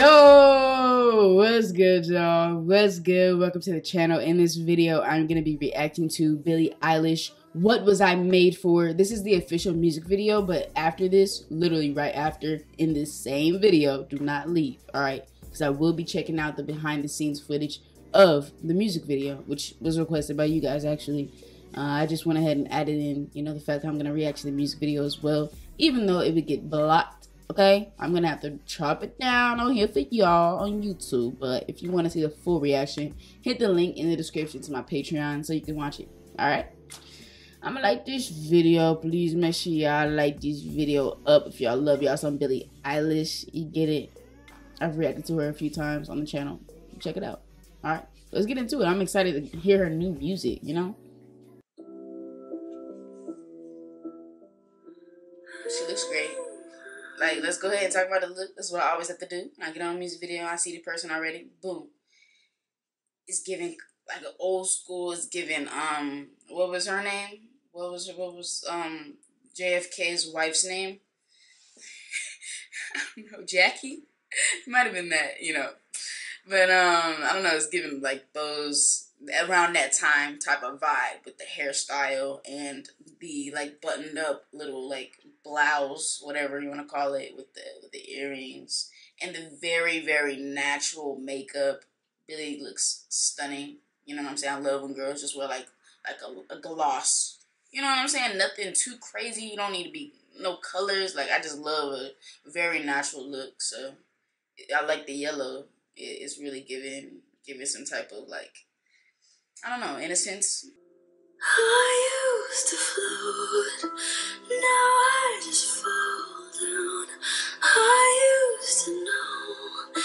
Yo, what's good, y'all? What's good? Welcome to the channel. In this video, I'm gonna be reacting to Billie Eilish. What was I made for? This is the official music video, but after this, literally right after, in this same video, do not leave, all right? Because I will be checking out the behind the scenes footage of the music video, which was requested by you guys actually. Uh, I just went ahead and added in, you know, the fact that I'm gonna react to the music video as well, even though it would get blocked. Okay, I'm gonna have to chop it down on here for y'all on YouTube. But if you want to see the full reaction, hit the link in the description to my Patreon so you can watch it. All right. I'm gonna like this video. Please make sure y'all like this video up if y'all love y'all some Billie Eilish. You get it. I've reacted to her a few times on the channel. Check it out. All right, let's get into it. I'm excited to hear her new music. You know. Like, let's go ahead and talk about the look. That's what I always have to do. I get on a music video, I see the person already. Boom. It's giving like an old school. It's giving um, what was her name? What was what was um JFK's wife's name? I don't know, Jackie. It might have been that, you know. But um, I don't know. It's giving like those around that time type of vibe with the hairstyle and the like buttoned up little like blouse, whatever you want to call it, with the with the earrings and the very very natural makeup. Billie looks stunning. You know what I'm saying? I love when girls just wear like like a, a gloss. You know what I'm saying? Nothing too crazy. You don't need to be no colors. Like I just love a very natural look. So I like the yellow. It's really giving giving some type of like I don't know innocence. I used to float, now I just fall down. I used to know,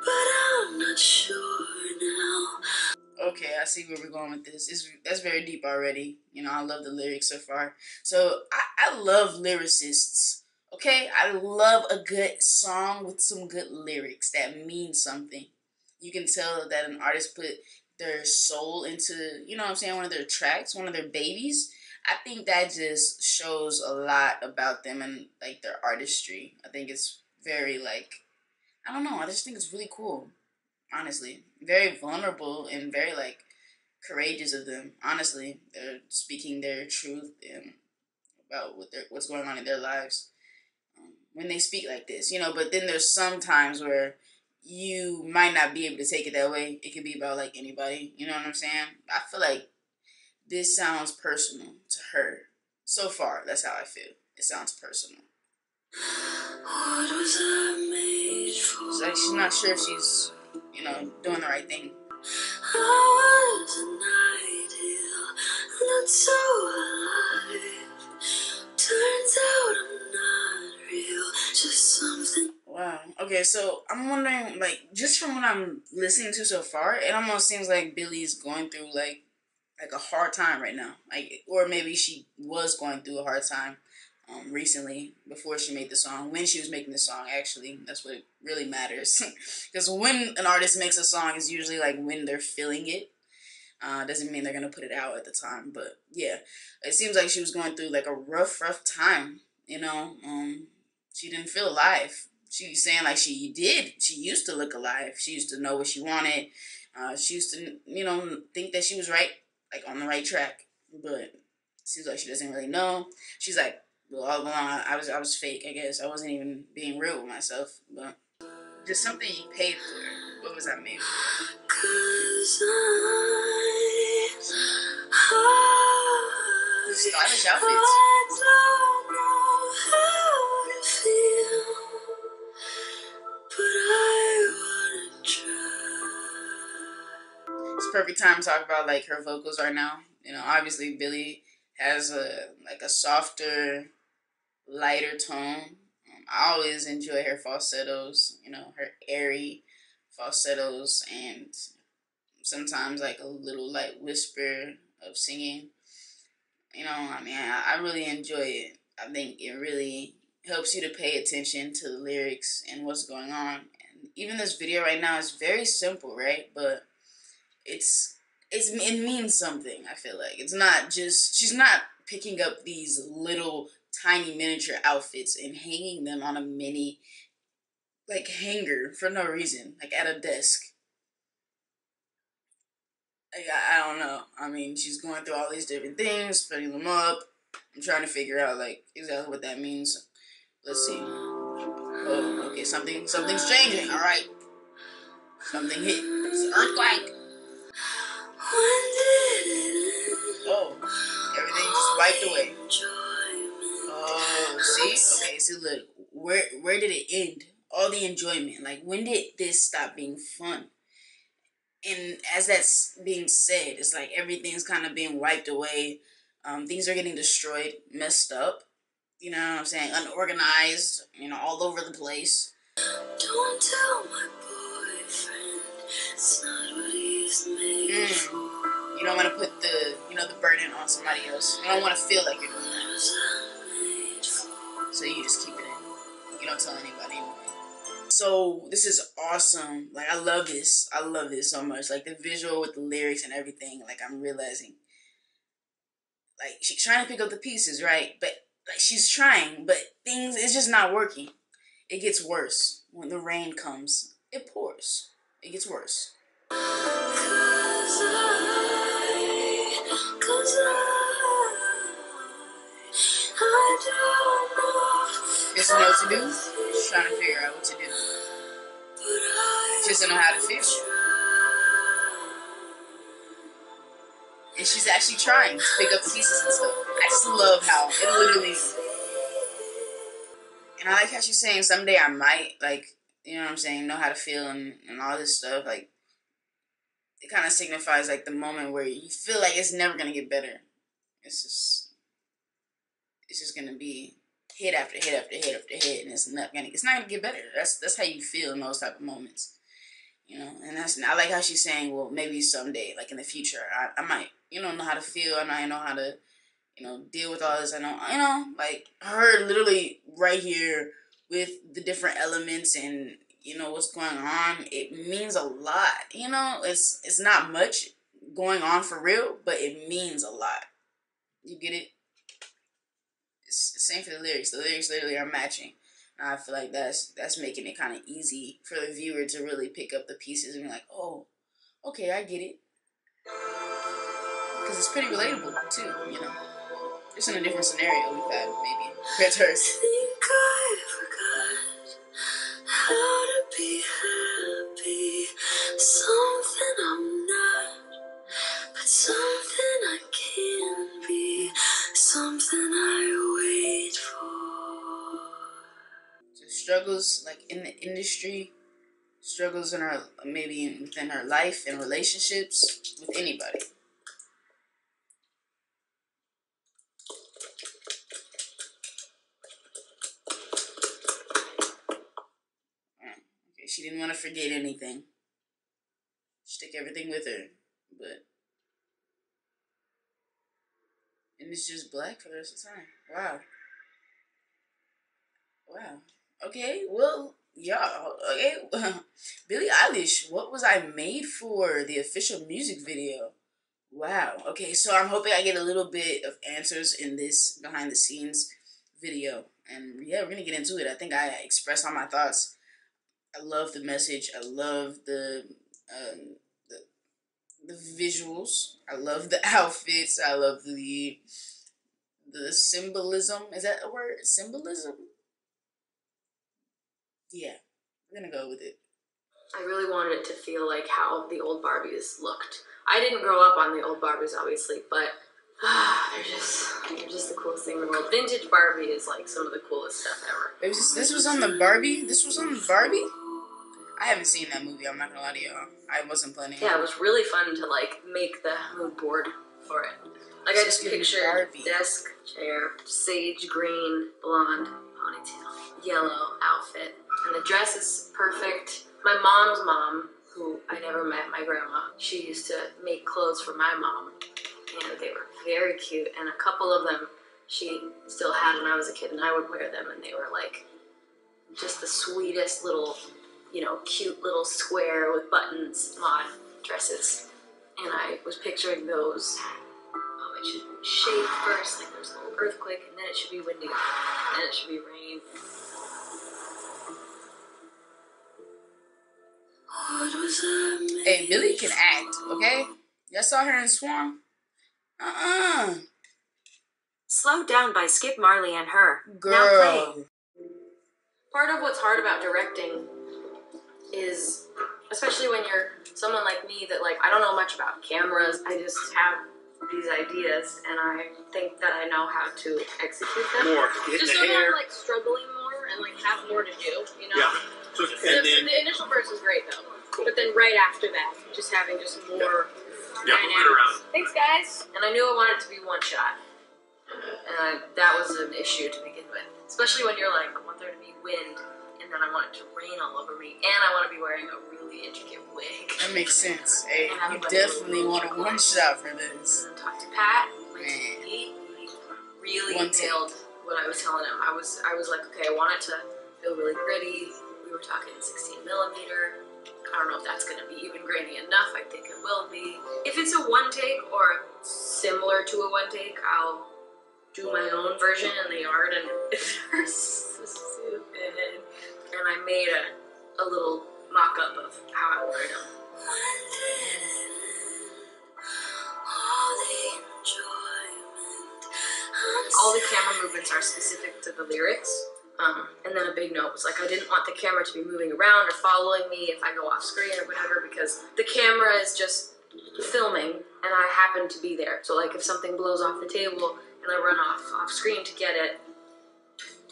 but I'm not sure now. Okay, I see where we're going with this. It's that's very deep already. You know, I love the lyrics so far. So I, I love lyricists. Okay, I love a good song with some good lyrics that mean something. You can tell that an artist put their soul into, you know what I'm saying, one of their tracks, one of their babies. I think that just shows a lot about them and like their artistry. I think it's very like I don't know, I just think it's really cool. Honestly. Very vulnerable and very like courageous of them. Honestly. They're speaking their truth and about what what's going on in their lives. Um, when they speak like this, you know, but then there's some times where you might not be able to take it that way. It could be about like anybody. You know what I'm saying? I feel like this sounds personal to her. So far, that's how I feel. It sounds personal. What was I made for? It's like she's not sure if she's, you know, doing the right thing. I was an ideal, not so alive. Turns out I'm not real, just something. Wow. Okay, so I'm wondering, like, just from what I'm listening to so far, it almost seems like Billie's going through like, like a hard time right now, like, or maybe she was going through a hard time, um, recently before she made the song. When she was making the song, actually, that's what really matters. Because when an artist makes a song, is usually like when they're feeling it. Uh, doesn't mean they're gonna put it out at the time, but yeah, it seems like she was going through like a rough, rough time. You know, um, she didn't feel alive she's saying like she did. She used to look alive. She used to know what she wanted. Uh, she used to, you know, think that she was right, like on the right track. But seems like she doesn't really know. She's like, well, all along I was, I was fake. I guess I wasn't even being real with myself. But just something you paid for. What was that made for? Stylish outfits. Perfect time to talk about like her vocals right now. You know, obviously Billie has a like a softer, lighter tone. Um, I always enjoy her falsettos. You know, her airy falsettos and sometimes like a little light whisper of singing. You know, I mean, I, I really enjoy it. I think it really helps you to pay attention to the lyrics and what's going on. And even this video right now is very simple, right? But it's it's it means something. I feel like it's not just she's not picking up these little tiny miniature outfits and hanging them on a mini like hanger for no reason, like at a desk. I, I don't know. I mean, she's going through all these different things, putting them up. I'm trying to figure out like exactly what that means. Let's see. Oh, okay, something something's changing. All right, something hit. It's earthquake. Oh, everything just wiped away. Oh, see? Okay, so look, where where did it end? All the enjoyment. Like when did this stop being fun? And as that's being said, it's like everything's kind of being wiped away. Um, things are getting destroyed, messed up. You know what I'm saying? Unorganized. You know, all over the place. Don't tell my boyfriend it's not what mm. You don't want to put the you know the burden on somebody else. You don't want to feel like you're doing that. So you just keep it in. You don't tell anybody So this is awesome. Like I love this. I love this so much. Like the visual with the lyrics and everything. Like I'm realizing. Like she's trying to pick up the pieces, right? But like she's trying, but things it's just not working. It gets worse when the rain comes. It pours. It gets worse. Doesn't know what to do. She's trying to figure out what to do. She doesn't know how to feel. And she's actually trying to pick up the pieces and stuff. I just love how it literally. And I like how she's saying someday I might like you know what I'm saying, know how to feel and, and all this stuff. Like it kind of signifies like the moment where you feel like it's never gonna get better. It's just it's just gonna be hit after hit after hit after hit, and it's not gonna it's not gonna get better. That's that's how you feel in those type of moments, you know. And that's I like how she's saying, well, maybe someday, like in the future, I, I might you know know how to feel, I know how to you know deal with all this. I know you know like her literally right here with the different elements and you know what's going on it means a lot you know? It's it's not much going on for real but it means a lot. You get it? It's same for the lyrics the lyrics literally are matching. And i feel like that's that's making it kind of easy for the viewer to really pick up the pieces and be like oh okay i get it. Because it's pretty relatable too you know? Just in a different scenario we've had maybe. Compared hers struggles like in the industry, struggles in her maybe within her life and relationships with anybody. Mm, okay, She didn't want to forget anything. Stick everything with her. But and it's just black for the rest of the time. Wow. Wow. Okay, well, yeah, okay. Billie Eilish, what was I made for? The official music video. Wow. Okay, so I'm hoping I get a little bit of answers in this behind the scenes video. And yeah, we're gonna get into it. I think I expressed all my thoughts I love the message. I love the um, the the visuals. I love the outfits. I love the the symbolism. Is that a word? Symbolism. Yeah, we're gonna go with it. I really wanted it to feel like how the old Barbies looked. I didn't grow up on the old Barbies, obviously, but Ah, they're just they're just the coolest thing in the world. Vintage Barbie is like some of the coolest stuff ever. It was just, this was on the Barbie. This was on the Barbie. I haven't seen that movie. I'm not gonna lie to y'all. I wasn't planning. Yeah, it was really fun to like make the mood board for it. Like I just pictured Barbie. desk, chair, sage green, blonde ponytail, yellow outfit, and the dress is perfect. My mom's mom, who I never met, my grandma, she used to make clothes for my mom and they were very cute. And a couple of them she still had when I was a kid, and I would wear them, and they were like just the sweetest little, you know, cute little square with buttons mod dresses. And I was picturing those. Oh, it should shake first, like there's a little earthquake, and then it should be windy, and then it should be rain. Hey, Billie can act, okay? Y'all saw H.E.R. in Swarm? Uh-uh. Slowed down by Skip Marley and her. Girl. Part of what's hard about directing is, especially when you're someone like me that like I don't know much about cameras. I just have these ideas and I think that I know how to execute them. More. Hit Just the so I'm like struggling more and like have more to do, you know? Yeah. So, The, and then, the initial verse is great though. But then right after that, just having just more yeah, move it around. Thanks guys. And I knew I wanted it to be one shot. And I, that was an issue to begin with. Especially when you're like, I want there to be wind and then I want it to rain all over me and I want to be wearing a really intricate wig. That makes sense. Hey, you definitely want a one shot for this. And then talk to Pat. Man. he really One nailed what I was telling him. I was I was like, okay, I want it to feel really gritty. We were talking 16 millimeter. I don't know if that's gonna be even grainy enough. I think it will be. If it's a one take or similar to a one take, I'll do my own version in the yard and they're so stupid. And I made a, a little mock up of how I wanted them. all the camera movements are specific to the lyrics. Um, and then a big note was like, I didn't want the camera to be moving around or following me if I go off screen or whatever because the camera is just filming and I happen to be there. So like if something blows off the table and I run off off screen to get it,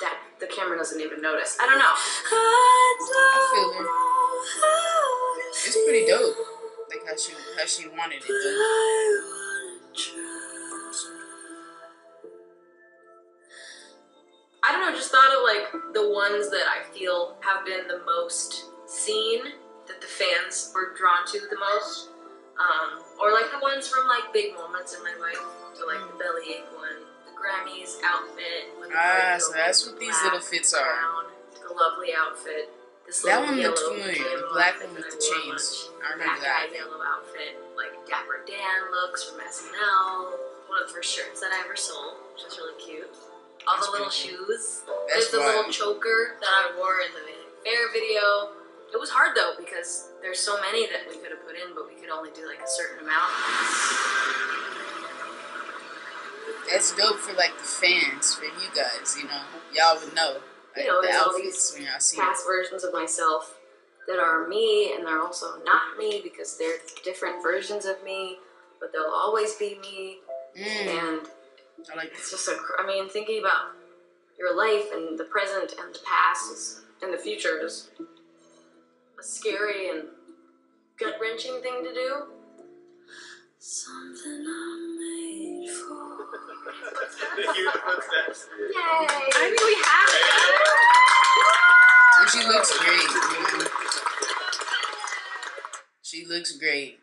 that the camera doesn't even notice. I don't know. I feel her. It's pretty dope. Like how she how she wanted it though. Just thought of like the ones that I feel have been the most seen, that the fans were drawn to the most. Um, or like the ones from like big moments in my life. So like the bellyache one, the Grammys outfit. The Ah, so that's what these little fits are. brown, The lovely outfit. This That little one yellow familiar, the black one with the I chains. I remember that that. guy yellow outfit, like Dapper Dan looks from SNL. One of the first shirts that I ever sold, which was really cute. All the little shoes. That's There's the little choker that I wore in the fair video. It was hard though because there's so many that we could have put in, but we could only do like a certain amount. That's dope for like the fans, for you guys, you know. Y'all would know. Like You know, the outfits when y'all see it. Past versions of myself that are me, and they're also not me because they're different versions of me, but they'll always be me. Mm, And I like it's just a, cr- I mean, thinking about your life and the present and the past is, and the future is a scary and gut wrenching thing to do. Something I'm made for. Hear the footsteps. Yay! I mean, we have it. And she looks great, you. She looks great.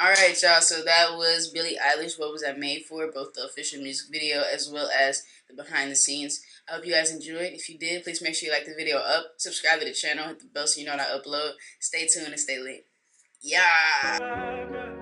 Alright, y'all. So that was Billie Eilish. What was that made for? Both the official music video as well as the behind the scenes. I hope you guys enjoyed. If you did, please make sure you like the video up, subscribe to the channel, hit the bell so you know when I upload. Stay tuned and stay lit. Yeah.